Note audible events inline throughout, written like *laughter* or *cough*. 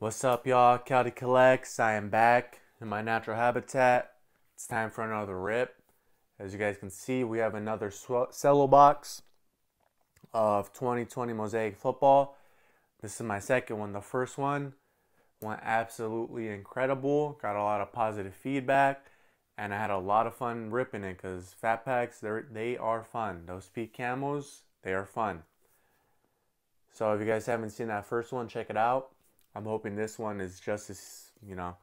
What's up, y'all? Caldi Collex. I am back in my natural habitat. It's time for another rip. As you guys can see, we have another cello box of 2020 Mosaic Football. This is my second one. The first one went absolutely incredible. Got a lot of positive feedback, and I had a lot of fun ripping it because fat packs, they are fun. Those peak camos, they are fun. So if you guys haven't seen that first one, check it out. I'm hoping this one is just as, you know,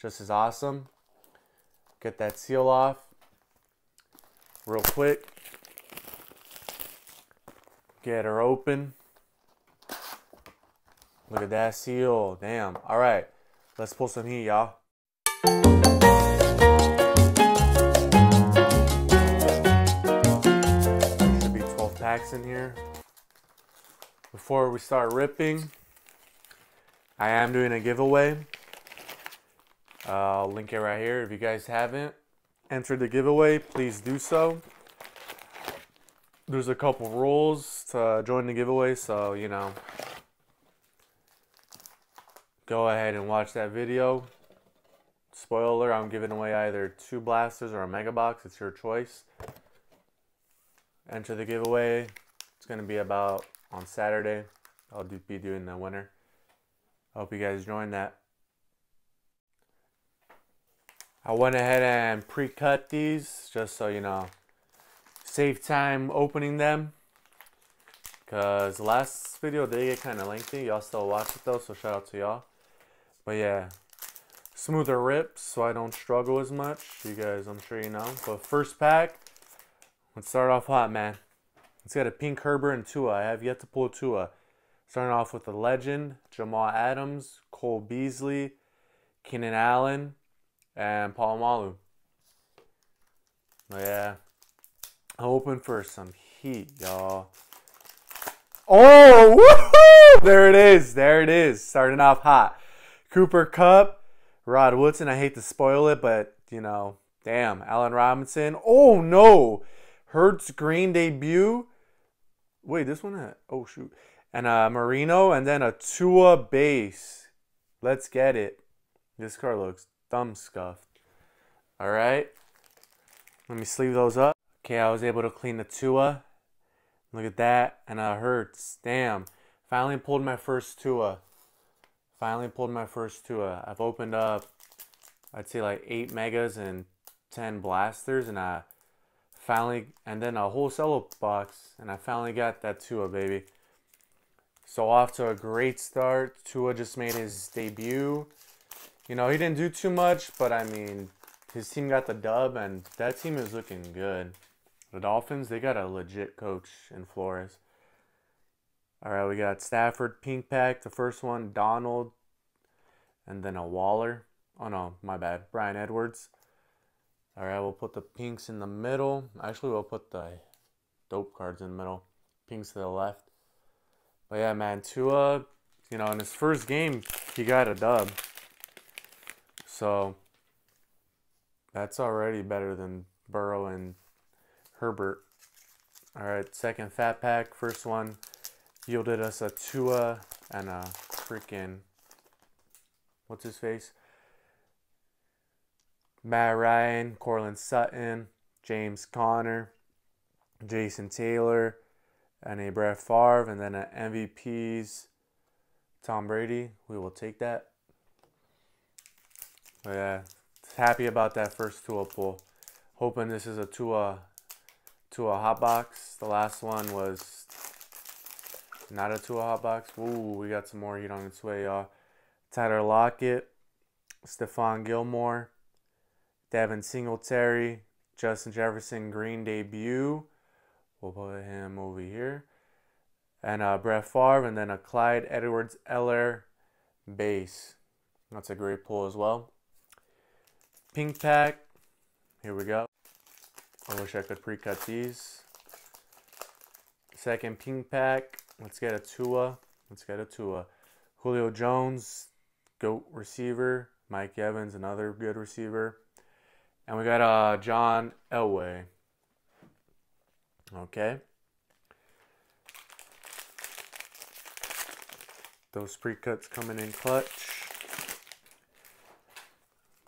just as awesome. Get that seal off real quick. Get her open. Look at that seal. Damn. All right. Let's pull some heat, y'all. Should be 12 packs in here. Before we start ripping, I am doing a giveaway. Uh, I'll link it right here. If you guys haven't entered the giveaway, please do so. There's a couple rules to join the giveaway, so you know, go ahead and watch that video. Spoiler, I'm giving away either two blasters or a mega box. It's your choice. Enter the giveaway. It's going to be about on Saturday. I'll be doing the winner. Hope you guys join that. I went ahead and pre-cut these just so you know save time opening them. Because last video did get kind of lengthy. Y'all still watch it though so shout out to y'all. But yeah smoother rips so I don't struggle as much. You guys I'm sure you know. But first pack let's start off hot man. Let's get a pink Herbert and Tua. I have yet to pull Tua Starting off with the legend, Jamal Adams, Cole Beasley, Keenan Allen, and Polamalu. Oh, yeah. I'm hoping for some heat, y'all. Oh, there it is. There it is. Starting off hot. Cooper Kupp, Rod Woodson. I hate to spoil it, but, you know, damn. Allen Robinson. Oh, no. Hurts Green debut. Wait, this one had, oh, shoot and a merino and then a Tua base. Let's get it. This car looks thumb scuffed. All right. Let me sleeve those up. Okay, I was able to clean the Tua. Look at that. And it hurts. Damn. Finally pulled my first Tua. Finally pulled my first Tua. I've opened up, I'd say like 8 megas and 10 blasters. And I finally, and then a whole cello box. And I finally got that Tua, baby. So off to a great start. Tua just made his debut. You know, he didn't do too much, but I mean, his team got the dub, and that team is looking good. The Dolphins, they got a legit coach in Flores. All right, we got Stafford pink pack, the first one, Donald, and then a Waller. Oh no, my bad, Bryan Edwards. All right, we'll put the pinks in the middle. Actually, we'll put the dope cards in the middle. Pinks to the left. But yeah, man, Tua, you know, in his first game, he got a dub. So that's already better than Burrow and Herbert. All right, second fat pack. First one yielded us a Tua and a freaking what's his face? Matt Ryan, Courtland Sutton, James Conner, Jason Taylor, and a Brett Favre, and then an MVP's Tom Brady. We will take that. But yeah, happy about that first Tua pull. Hoping this is a Tua Tua hot box. The last one was not a Tua hot box. Ooh, we got some more heat on its way, y'all. Tyler Lockett, Stephon Gilmore, Devin Singletary, Justin Jefferson Green debut. We'll put him over here. And uh, Brett Favre, and then a Clyde Edwards Helaire base. That's a great pull as well. Pink pack. Here we go. I wish I could pre-cut these. Second pink pack. Let's get a Tua. Let's get a Tua. Julio Jones, GOAT receiver. Mike Evans, another good receiver. And we got uh, John Elway. Okay. Those pre-cuts coming in clutch.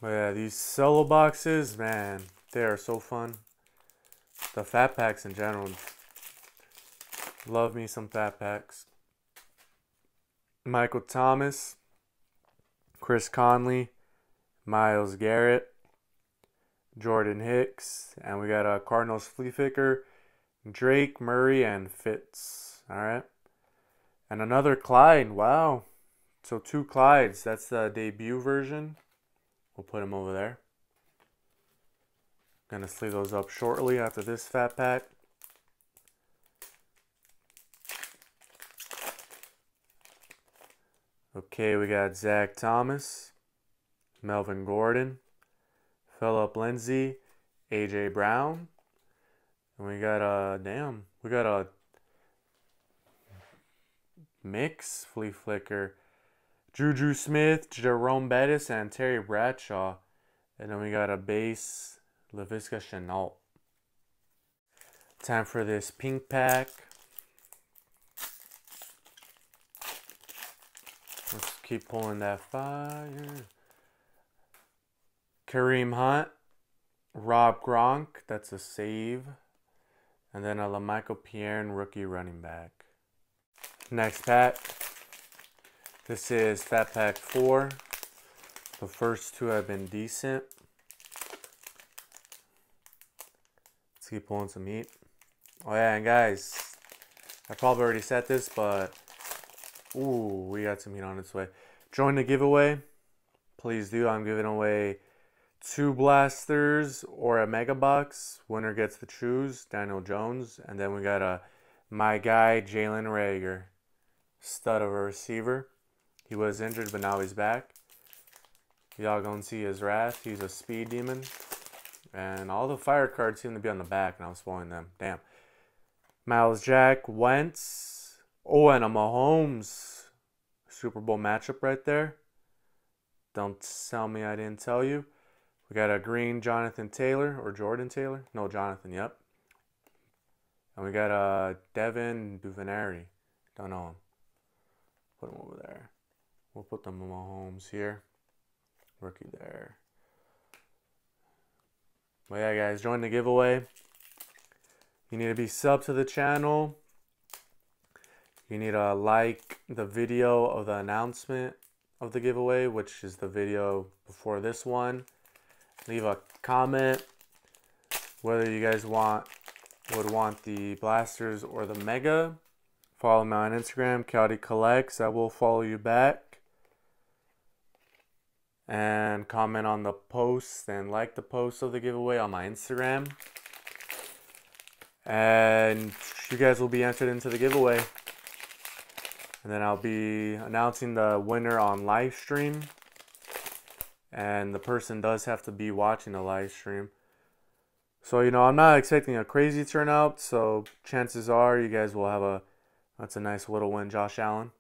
But yeah, these cello boxes, man, they are so fun. The fat packs in general. Love me some fat packs. Michael Thomas, Chris Conley, Myles Garrett, Jordan Hicks, and we got a Cardinals flea flicker, Drake, Murray, and Fitz. All right. And another Clyde. Wow. So two Clydes. That's the debut version. We'll put them over there. Gonna sleeve those up shortly after this fat pack. Okay, we got Zach Thomas, Melvin Gordon, Phillip Lindsay, AJ Brown, and we got a damn, we got a mix flea flicker, Juju Smith, Jerome Bettis, and Terry Bradshaw, and then we got a base Laviska Shenault. Time for this pink pack. Let's keep pulling that fire. Kareem Hunt, Rob Gronk, that's a save. And then a La'Mical Perine rookie running back. Next pack. This is Fat Pack 4. The first two have been decent. Let's keep pulling some meat. Oh yeah, and guys, I probably already said this, but Ooh, we got some heat on its way. Join the giveaway. Please do. I'm giving away two blasters or a mega box. Winner gets to choose. Daniel Jones. And then we got a my guy Jalen Reagor, Stud of a receiver. He was injured, but now he's back. Y'all gonna see his wrath. He's a speed demon. And all the fire cards seem to be on the back, and I'm spoiling them. Damn. Myles Jack, Wentz, Oh, and a Mahomes Super Bowl matchup right there. Don't tell me I didn't tell you. We got a green Jonathan Taylor or Jordan Taylor. No, Jonathan, yep. And we got a Devin Duvernay. Don't know him. Put him over there. We'll put them in Mahomes here. Rookie there. Well, yeah, guys, join the giveaway. You need to be sub to the channel. You need to like the video of the announcement of the giveaway, which is the video before this one. Leave a comment whether you guys want would want the blasters or the mega. Follow me on Instagram, Caldi Collex. I will follow you back. And comment on the post and like the post of the giveaway on my Instagram. And you guys will be entered into the giveaway. And then I'll be announcing the winner on live stream. And the person does have to be watching the live stream. So, you know, I'm not expecting a crazy turnout. So, chances are you guys will have a, that's a nice little win, Josh Allen.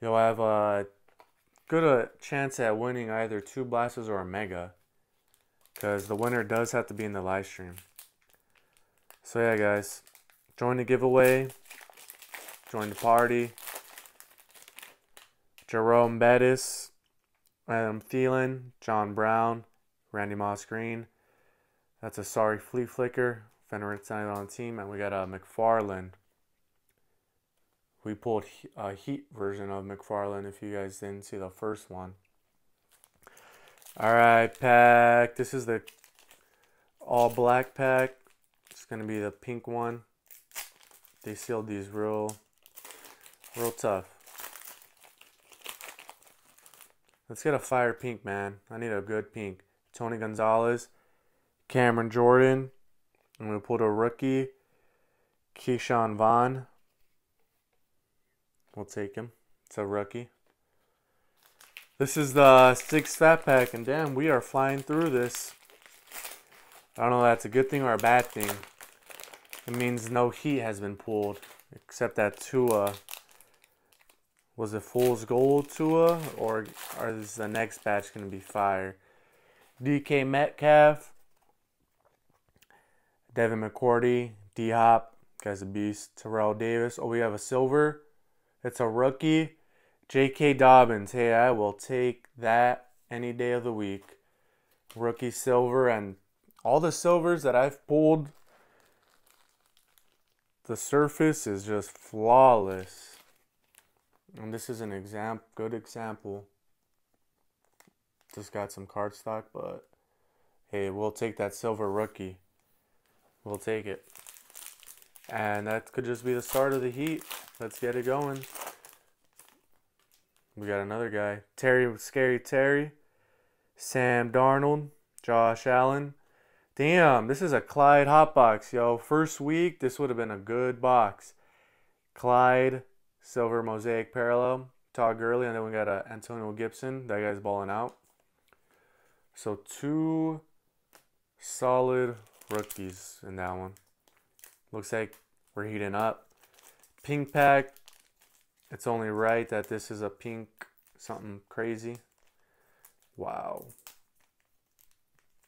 You'll have a good a chance at winning either two blasters or a mega. Because the winner does have to be in the live stream. So, yeah, guys. Join the giveaway. Join the party. Jerome Bettis, Adam Thielen, John Brown, Randy Moss Green. That's a sorry flea flicker. Fenner signed on the team, and we got uh, a McFarland. We pulled a Heat version of McFarland if you guys didn't see the first one. All right, pack. This is the all black pack. It's going to be the pink one. They sealed these real Real tough. Let's get a fire pink, man. I need a good pink. Tony Gonzalez, Cameron Jordan. I'm going to put a rookie. Ke'Shawn Vaughn. We'll take him. It's a rookie. This is the six fat pack, and damn, we are flying through this. I don't know if that's a good thing or a bad thing. It means no heat has been pulled, except that Tua was it Fool's Gold Tua, or are this the next batch going to be fire? DK Metcalf, Devin McCourty, D Hop, guy's a beast. Terrell Davis. Oh, we have a silver. It's a rookie. J.K. Dobbins. Hey, I will take that any day of the week. Rookie silver and all the silvers that I've pulled. The surface is just flawless. And this is an example, good example. Just got some cardstock, but hey, we'll take that silver rookie. We'll take it. And that could just be the start of the heat. Let's get it going. We got another guy. Terry, Scary Terry. Sam Darnold. Josh Allen. Damn, this is a Clyde hot box, yo. First week, this would have been a good box. Clyde, silver mosaic parallel. Todd Gurley, and then we got a Antonio Gibson. That guy's balling out. So two solid rookies in that one. Looks like we're heating up. Pink pack. It's only right that this is a pink something crazy. Wow.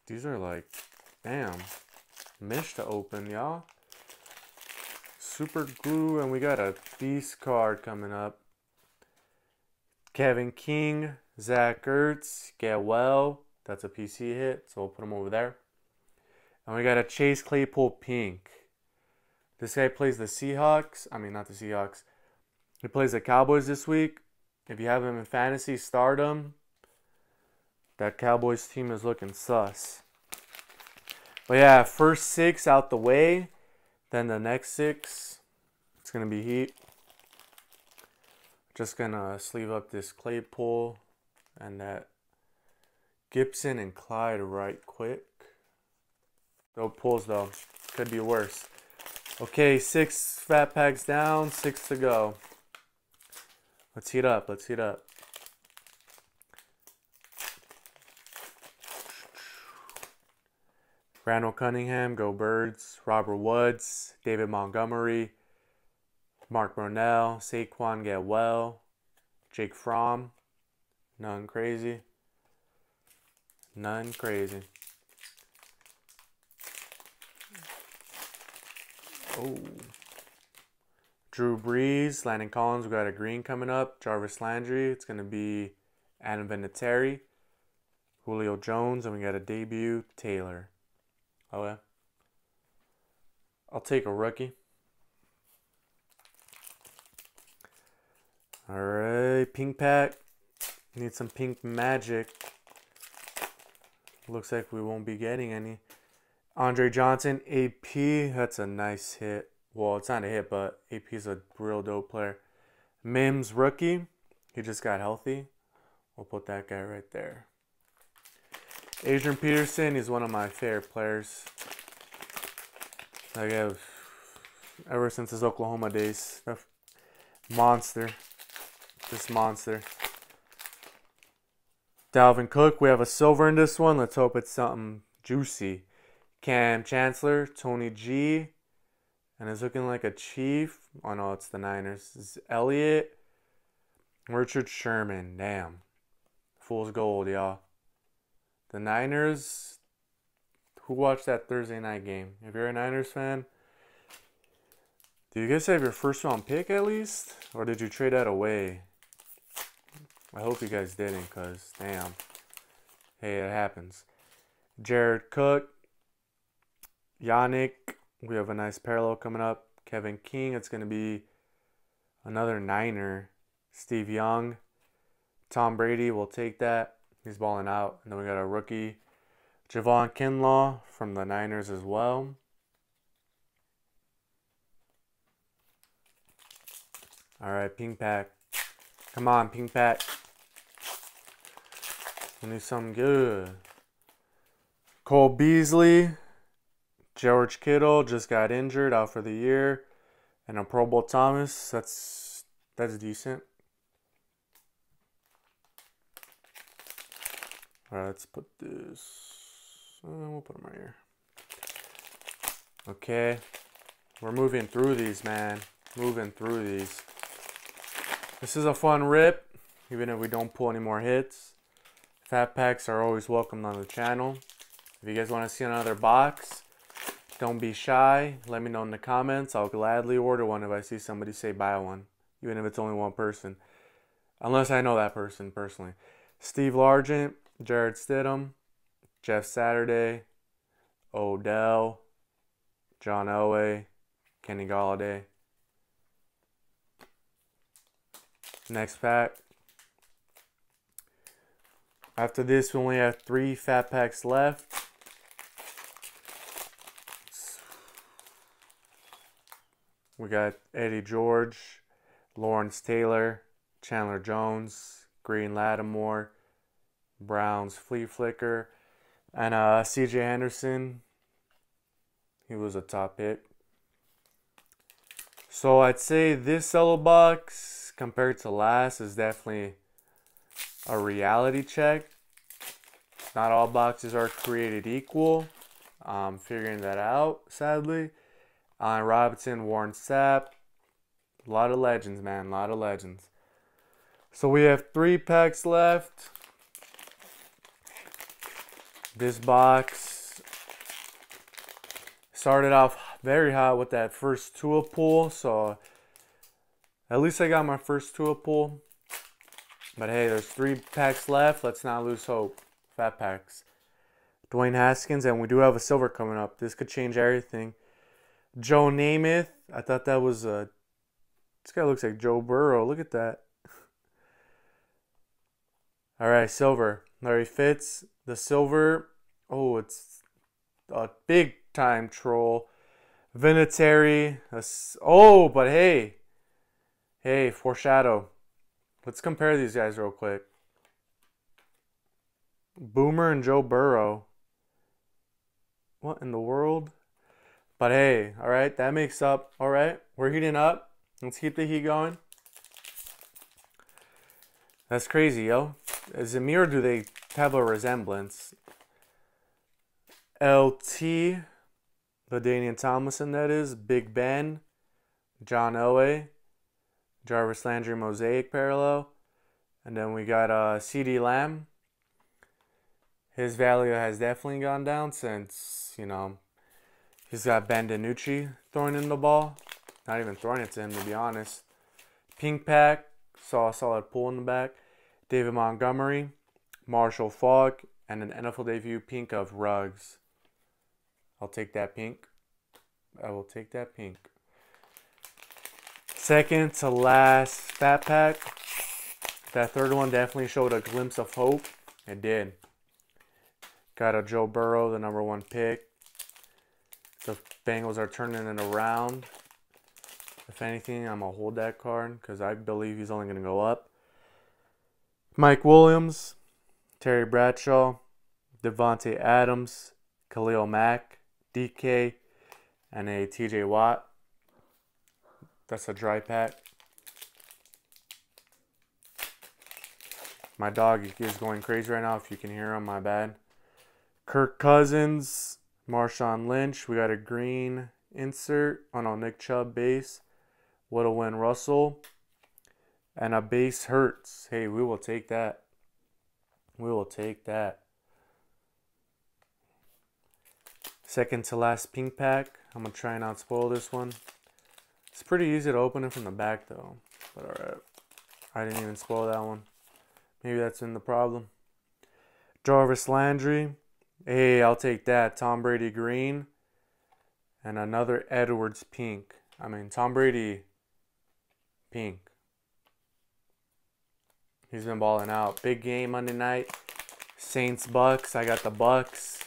These are like, damn, mesh to open, y'all. Super glue, and we got a beast card coming up. Kevin King, Zach Ertz, get well. That's a PC hit, so we'll put him over there. And we got a Chase Claypool pink. This guy plays the Seahawks. I mean, not the Seahawks. He plays the Cowboys this week. If you have him in fantasy, start him. That Cowboys team is looking sus. But yeah, first six out the way. Then the next six, it's to be heat. Just to sleeve up this Claypool and that Gibson and Clyde right quick. No pulls though. Could be worse. Okay, six fat packs down, six to go. Let's heat up. Let's heat up. Randall Cunningham, go Birds. Robert Woods, David Montgomery, Mark Brunell, Saquon get well, Jake Fromm, none crazy. None crazy. Oh. Drew Brees, Landon Collins, we got a green coming up. Jarvis Landry, it's going to be Adam Vinatieri. Julio Jones, and we got a debut, Taylor. Oh, okay. I'll take a rookie. Alright, pink pack. Need some pink magic. Looks like we won't be getting any. Andre Johnson, AP. That's a nice hit. Well, it's not a hit, but AP is a real dope player. Mims, rookie. He just got healthy. We'll put that guy right there. Adrian Peterson is one of my favorite players. I ever since his Oklahoma days. Monster. This monster. Dalvin Cook, we have a silver in this one. Let's hope it's something juicy. Kam Chancellor, Tony G, and it's looking like a Chief. Oh no, it's the Niners. Is Elliott, Richard Sherman. Damn. Fool's gold, y'all. The Niners, who watched that Thursday night game? If you're a Niners fan, do you guys have your first round pick at least? Or did you trade that away? I hope you guys didn't, because damn. Hey, it happens. Jared Cook, Yannick, we have a nice parallel coming up. Kevin King, it's going to be another Niner. Steve Young, Tom Brady, will take that. He's balling out. And then we got a rookie, Javon Kinlaw from the Niners as well. All right, ping pack. Come on, ping pack. We need something good. Cole Beasley, George Kittle just got injured out for the year, and a Pro Bowl Thomas. That's that's decent. All right, let's put this. Uh, we'll put them right here. Okay, we're moving through these, man. Moving through these. This is a fun rip, even if we don't pull any more hits. Fat packs are always welcomed on the channel. If you guys want to see another box, don't be shy. Let me know in the comments. I'll gladly order one if I see somebody say buy one, even if it's only one person. unless I know that person personally. Steve Largent, Jarrett Stidham, Jeff Saturday, Odell, John Elway, Kenny Golladay. Next pack. After this, we only have three fat packs left. We got Eddie George, Lawrence Taylor, Chandler Jones, Green Lattimore, Browns Flea Flicker, and uh, CJ Henderson. He was a top pick. So I'd say this cello box compared to last is definitely a reality check. Not all boxes are created equal. I'm figuring that out, sadly. Allen Robinson, Warren Sapp. A lot of legends, man. A lot of legends. So we have three packs left. This box started off very hot with that first Tua pull. So at least I got my first Tua pull. But hey, there's three packs left. Let's not lose hope. Fat packs. Dwayne Haskins, and we do have a silver coming up. This could change everything. Joe Namath. I thought that was a. This guy looks like Joe Burrow. Look at that. *laughs* All right, silver. Larry Fitz. The silver. Oh, it's a big time troll. Vinatieri. Oh, but hey. Hey, foreshadow. Let's compare these guys real quick. Boomer and Joe Burrow. What in the world? But hey, all right, that makes up. All right, we're heating up. Let's keep the heat going. That's crazy, yo. Is it me or do they have a resemblance? LT, LaDainian Tomlinson, that is. Big Ben, John Elway, Jarvis Landry Mosaic parallel. And then we got uh, CeeDee Lamb. His value has definitely gone down since, you know, he's got Ben DiNucci throwing in the ball. Not even throwing it to him, to be honest. Pink pack, saw a solid pull in the back. David Montgomery, Marshall Faulk, and an NFL debut pink of Ruggs. I'll take that pink. I will take that pink. Second to last fat pack. That third one definitely showed a glimpse of hope. It did. Got a Joe Burrow, the number one pick. The Bengals are turning it around. If anything, I'm going to hold that card because I believe he's only going to go up. Mike Williams, Terry Bradshaw, Davante Adams, Khalil Mack, DK, and a TJ Watt. That's a dry pack. My dog is going crazy right now. If you can hear him, my bad. Kirk Cousins, Marshawn Lynch. We got a green insert on oh, Nick Chubb base. What a win, Russell. And a base hurts. Hey, we will take that. We will take that. Second to last pink pack. I'm going to try and not spoil this one. It's pretty easy to open it from the back though. But alright. I didn't even spoil that one. Maybe that's in the problem. Jarvis Landry. Hey, I'll take that. Tom Brady green. And another Edwards pink. I mean, Tom Brady pink. He's been balling out. Big game Monday night. Saints Bucks. I got the Bucks.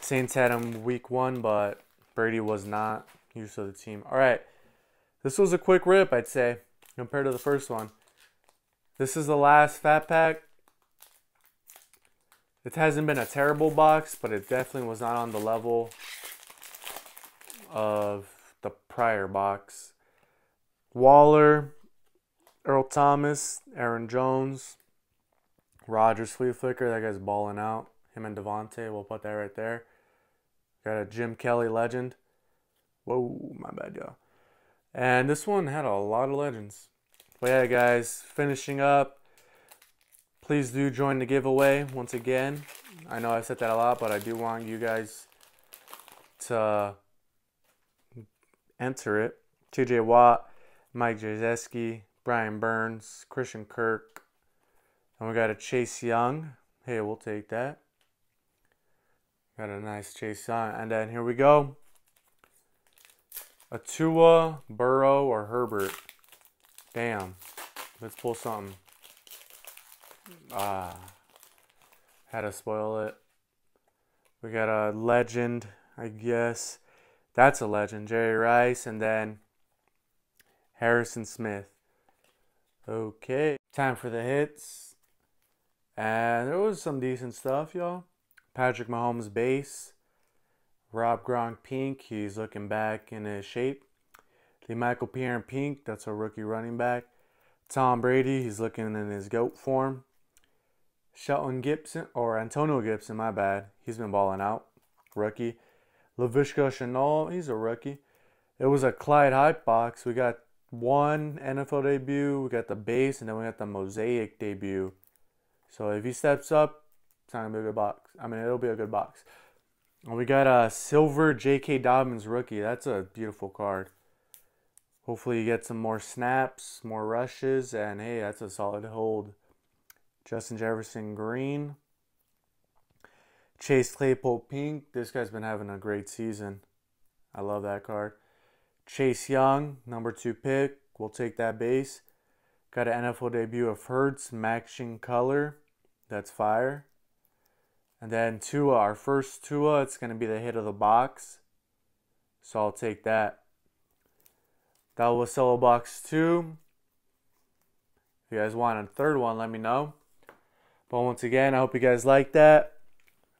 Saints had him week one, but Brady was not used to the team. All right. This was a quick rip, I'd say, compared to the first one. This is the last fat pack. It hasn't been a terrible box, but it definitely was not on the level of the prior box. Waller, Earl Thomas, Aaron Jones, Rodgers Flea Flicker. That guy's balling out. Him and Davante. We'll put that right there. Got a Jim Kelly legend. Whoa, my bad, y'all. And this one had a lot of legends. But yeah, guys, finishing up. Please do join the giveaway once again. I know I said that a lot, but I do want you guys to enter it. TJ Watt, Mike Gesicki, Brian Burns, Christian Kirk, and we got a Chase Young. Hey, we'll take that. Got a nice Chase Young. And then here we go. A Tua, Burrow, or Herbert. Damn. Let's pull something. Ah. Had to spoil it. We got a legend, I guess. That's a legend. Jerry Rice. And then Harrison Smith. Okay. Time for the hits. And there was some decent stuff, y'all. Patrick Mahomes base. Rob Gronk pink. He's looking back in his shape. La'Mical Perine pink. That's a rookie running back. Tom Brady. He's looking in his goat form. Shelton Gibson or Antonio Gibson, my bad. He's been balling out. Rookie. Laviska Shenault, he's a rookie. It was a Clyde hype box. We got one NFL debut, we got the base, and then we got the mosaic debut. So if he steps up, it's not gonna be a good box. I mean, it'll be a good box. We got a silver J.K. Dobbins rookie. That's a beautiful card. Hopefully, you get some more snaps, more rushes, and hey, that's a solid hold. Justin Jefferson green. Chase Claypool pink. This guy's been having a great season. I love that card. Chase Young, number two pick. We'll take that base. Got an NFL debut of Hurts, matching color. That's fire. And then Tua, our first Tua, it's going to be the hit of the box. So I'll take that. That was cello box two. If you guys want a third one, let me know. But once again, I hope you guys like that.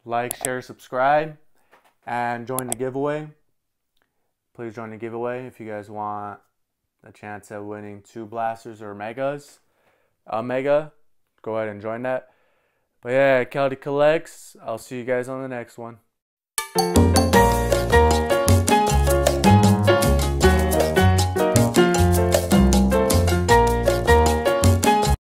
Like, share, subscribe, and join the giveaway. Please join the giveaway if you guys want a chance at winning two blasters or megas. A mega, go ahead and join that. But yeah, Kelly collects. I'll see you guys on the next one.